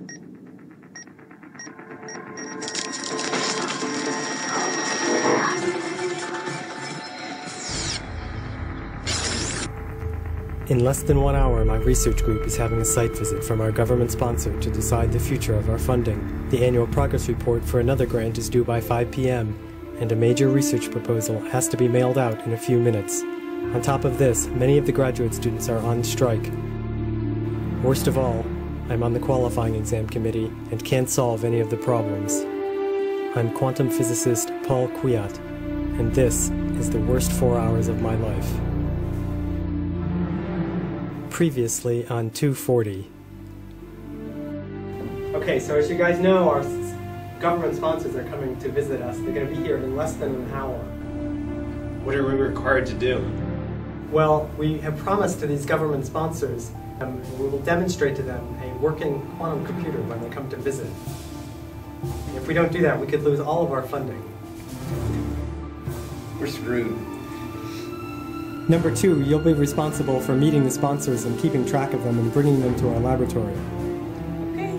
In less than one hour, my research group is having a site visit from our government sponsor to decide the future of our funding. The annual progress report for another grant is due by 5 p.m., and a major research proposal has to be mailed out in a few minutes. On top of this, many of the graduate students are on strike. Worst of all, I'm on the qualifying exam committee and can't solve any of the problems. I'm quantum physicist Paul Kwiat, and this is the worst four hours of my life previously on 240. Okay, so as you guys know, our government sponsors are coming to visit us. They're going to be here in less than an hour. What are we required to do? Well, we have promised to these government sponsors um, we will demonstrate to them a working quantum computer when they come to visit. If we don't do that, we could lose all of our funding. We're screwed. Number two, you'll be responsible for meeting the sponsors and keeping track of them and bringing them to our laboratory. Okay.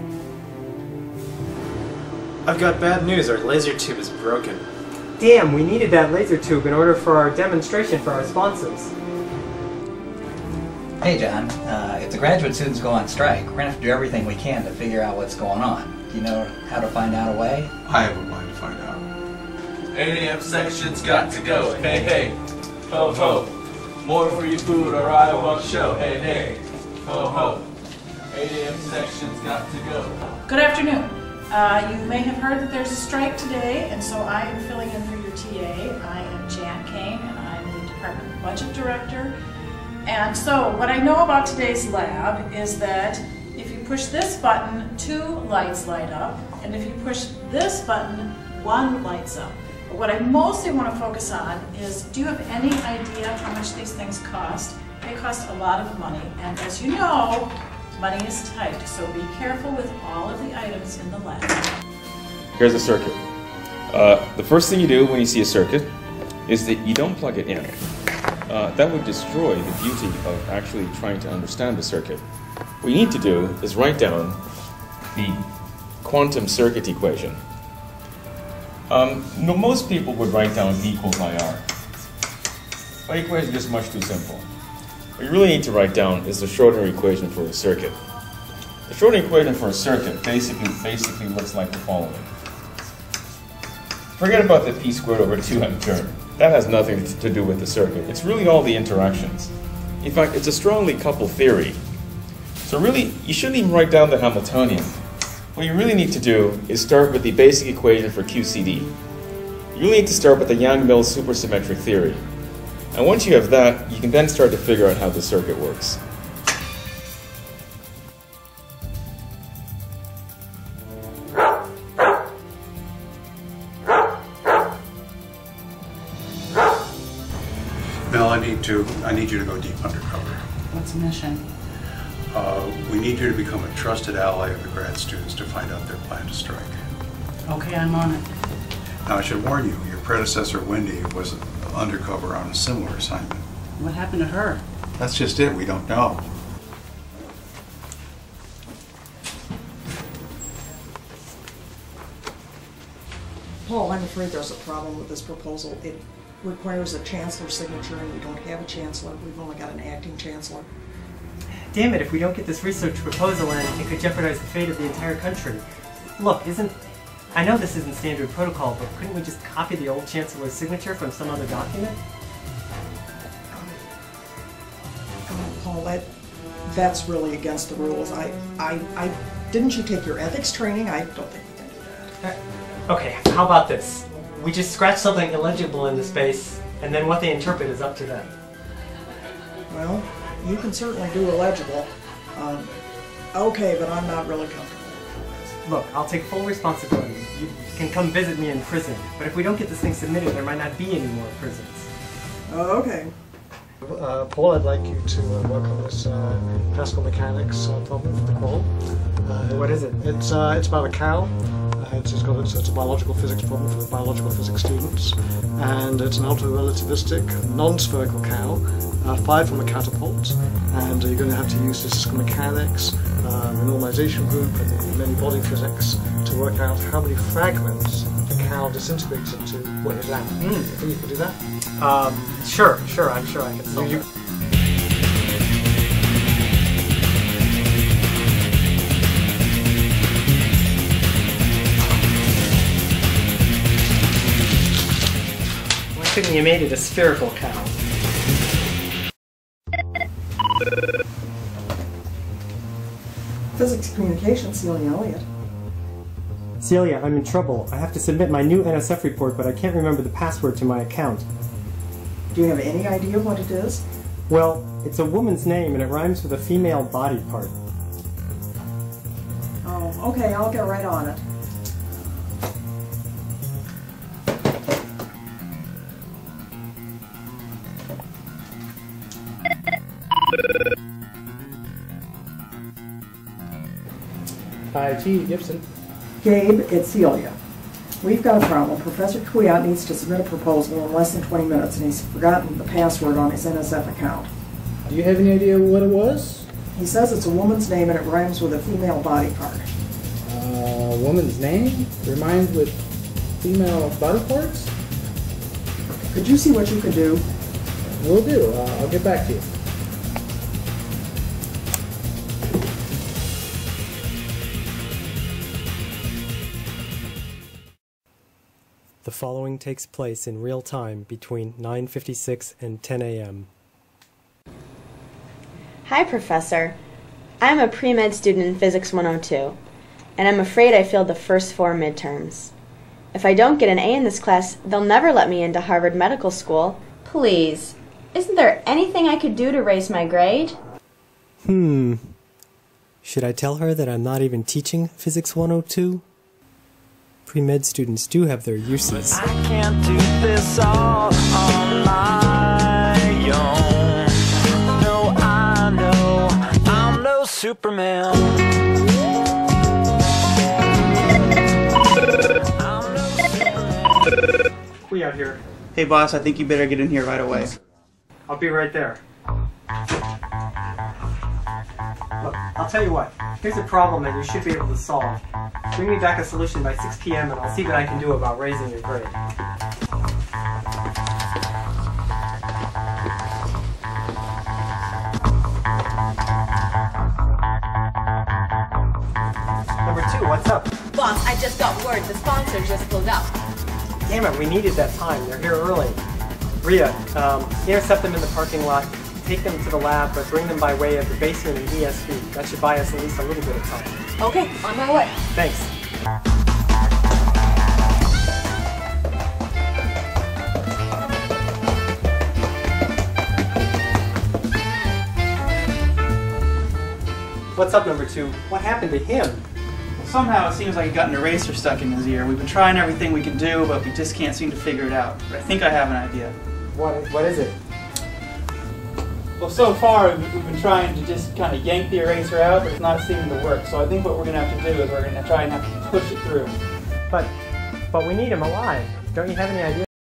I've got bad news. Our laser tube is broken. Damn, we needed that laser tube in order for our demonstration for our sponsors. Hey, John. Uh, if the graduate students go on strike, we're going to have to do everything we can to figure out what's going on. Do you know how to find out a way? I have a way to find out. 8 a.m. section's got to go. Hey, hey. Ho, ho. More for your food or I won't show. Hey, hey, ho, ho. 8 a.m. section's got to go. Good afternoon. Uh, you may have heard that there's a strike today, and so I am filling in for your TA. I am Jan Kane, and I'm the Department Budget Director. And so what I know about today's lab is that if you push this button, two lights light up, and if you push this button, one lights up. But what I mostly want to focus on is, do you have any idea how much these things cost? They cost a lot of money, and as you know, money is tight, so be careful with all of the items in the lab. Here's a circuit. Uh, the first thing you do when you see a circuit is that you don't plug it in. Uh, that would destroy the beauty of actually trying to understand the circuit. What you need to do is write down the quantum circuit equation. Um, most people would write down E equals IR. The equation is much too simple. What you really need to write down is the Schrodinger equation for a circuit. The Schrodinger equation for a circuit basically basically looks like the following. Forget about the p squared over 2m term. That has nothing to do with the circuit. It's really all the interactions. In fact, it's a strongly coupled theory. So really, you shouldn't even write down the Hamiltonian. What you really need to do is start with the basic equation for QCD. You really need to start with the Yang-Mills supersymmetric theory. And once you have that, you can then start to figure out how the circuit works. I need to, I need you to go deep undercover. What's the mission? Uh, we need you to become a trusted ally of the grad students to find out their plan to strike. Okay, I'm on it. Now, I should warn you, your predecessor, Wendy, was undercover on a similar assignment. What happened to her? That's just it, we don't know. Paul, I'm afraid there's a problem with this proposal. It requires a chancellor's signature, and we don't have a chancellor. We've only got an acting chancellor. Damn it, if we don't get this research proposal in, it could jeopardize the fate of the entire country. Look, isn't... I know this isn't standard protocol, but couldn't we just copy the old chancellor's signature from some other document? Oh, Paul, that, that's really against the rules. I, I, I, didn't you take your ethics training? I don't think we can do that. Uh, Okay, how about this? We just scratch something illegible in the space, and then what they interpret is up to them. Well, you can certainly do illegible. Um, okay, but I'm not really comfortable. Look, I'll take full responsibility. You can come visit me in prison, but if we don't get this thing submitted, there might not be any more prisons. Oh, okay. Uh, Paul, I'd like you to uh, work on this uh, classical mechanics uh, problem for the qual. Uh, What is it? It's uh, it's about a cow. Uh, it's, got it's, it's a biological physics problem for the biological physics students, and it's an ultra-relativistic, non-spherical cow, uh, fired from a catapult, and you're going to have to use statistical mechanics, um, the normalization group and the many body physics to work out how many fragments the cow disintegrates into when it lands. Mm. You think you could do that? Um, sure, sure, I'm sure I can solve You- couldn't you made it a spherical cow? Physics communication, Celia Elliott. Celia, I'm in trouble. I have to submit my new NSF report, but I can't remember the password to my account. Do you have any idea what it is? Well, it's a woman's name and it rhymes with a female body part. Oh, okay, I'll get right on it. Hi, G. Gibson. Gabe, it's Celia. We've got a problem. Professor Kwiat needs to submit a proposal in less than 20 minutes, and he's forgotten the password on his NSF account. Do you have any idea what it was? He says it's a woman's name and it rhymes with a female body part. Uh, woman's name? rhymes with female body parts? Could you see what you could do? We'll do. Uh, I'll get back to you. The following takes place in real time between 9:56 and 10 a.m. Hi, Professor. I'm a pre med student in Physics 102, and I'm afraid I failed the first four midterms. If I don't get an A in this class, they'll never let me into Harvard Medical School. Please, isn't there anything I could do to raise my grade? Hmm. Should I tell her that I'm not even teaching Physics 102? Pre med students do have their uses. I can't do this all on my own. No, I know I'm no Superman. I'm no Superman. We out here. Hey boss, I think you better get in here right away. I'll be right there. I'll tell you what. Here's a problem that you should be able to solve. Bring me back a solution by 6 p.m. and I'll see what I can do about raising your grade. Number two, what's up? Boss, I just got word the sponsor just pulled up. Damn it, we needed that time. They're here early. Rhea, um, intercept them in the parking lot, take them to the lab, but bring them by way of the basement and ESV. That should buy us at least a little bit of time. Okay, on my way. Thanks. What's up, number two? What happened to him? Somehow it seems like he got an eraser stuck in his ear. We've been trying everything we can do, but we just can't seem to figure it out. But I think I have an idea. What, what is it? Well, so far we've been trying to just kind of yank the eraser out, but it's not seeming to work. So I think what we're going to have to do is we're going to try and have to push it through. But, but we need him alive. Don't you have any idea?